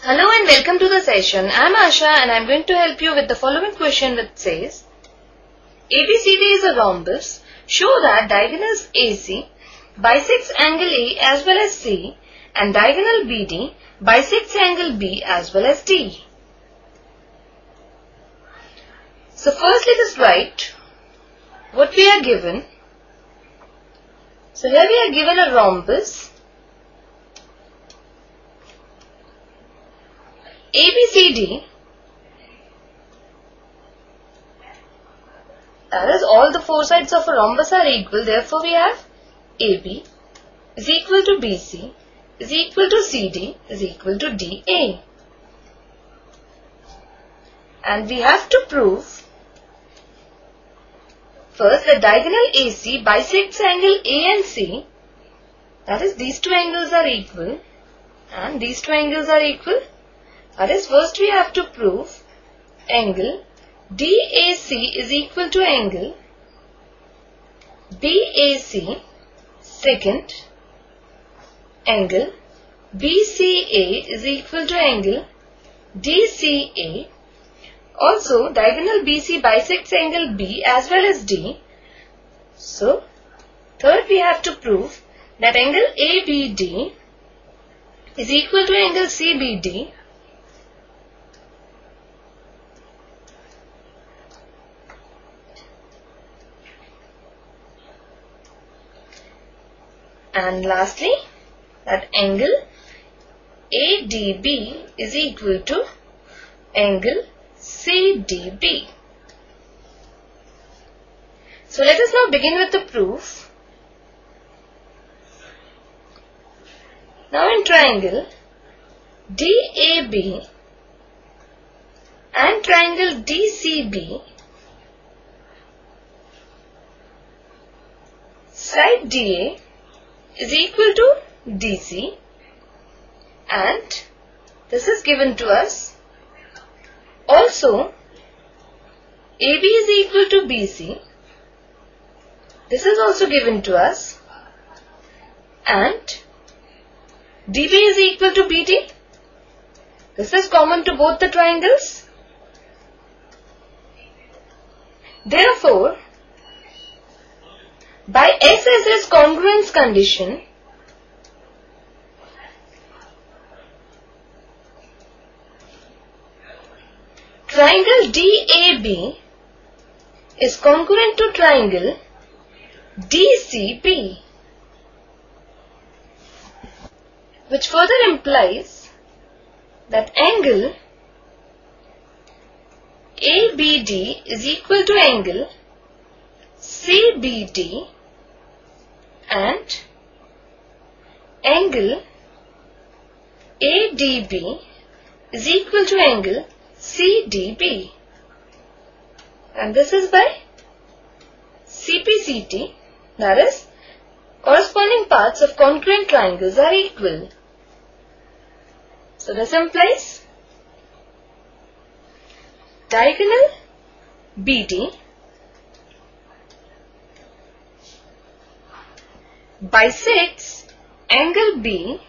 Hello and welcome to the session. I am Asha and I am going to help you with the following question which says ABCD is a rhombus. Show that diagonals AC bisects angle A as well as C and diagonal BD bisects angle B as well as D. So first let us write what we are given. So here we are given a rhombus ABCD that is all the four sides of a rhombus are equal. Therefore we have AB is equal to BC is equal to CD is equal to DA and we have to prove first the diagonal AC bisects angle A and C. That is these two angles are equal and these two angles are equal that is first we have to prove angle. DAC is equal to angle. BAC second angle. BCA is equal to angle. DCA also diagonal BC bisects angle B as well as D. So third we have to prove that angle ABD is equal to angle CBD and lastly that angle ADB is equal to angle CDB. So let us now begin with the proof. Now in triangle DAB and triangle DCB side DA is equal to DC and this is given to us. Also, AB is equal to BC. This is also given to us. And DB is equal to BD. This is common to both the triangles. Therefore, by SSS congruence condition, triangle DAB is congruent to triangle DCB, which further implies that angle ABD is equal to angle CBD and angle ADB is equal to angle CDB and this is by CPCT that is corresponding parts of congruent triangles are equal. So this implies diagonal BD bisects angle B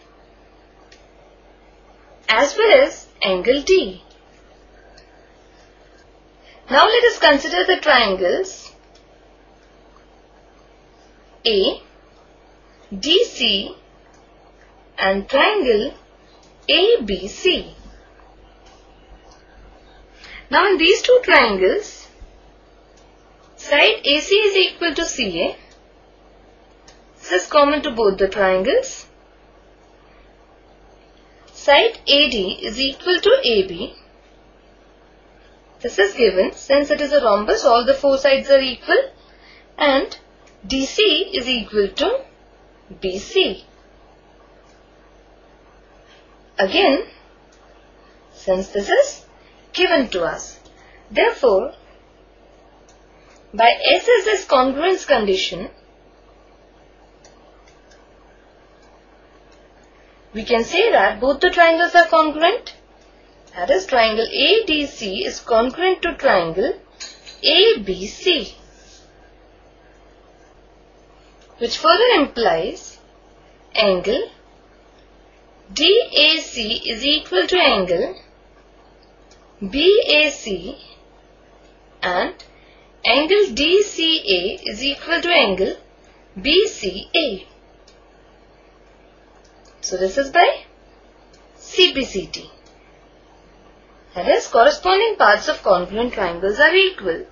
as well as angle D. Now let us consider the triangles A, DC and triangle ABC. Now in these two triangles, side AC is equal to CA. This is common to both the triangles. Side AD is equal to AB. This is given since it is a rhombus all the four sides are equal and DC is equal to BC. Again since this is given to us. Therefore by SSS congruence condition we can say that both the triangles are congruent that is triangle ADC is congruent to triangle ABC which further implies angle DAC is equal to angle BAC and angle DCA is equal to angle BCA. So this is by CPCT. That is corresponding parts of congruent triangles are equal.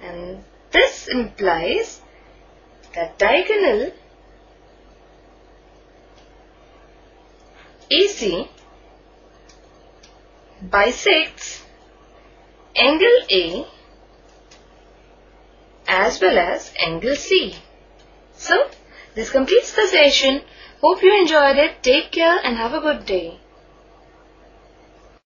And this implies that diagonal AC bisects angle A as well as angle C. So, this completes the session. Hope you enjoyed it. Take care and have a good day.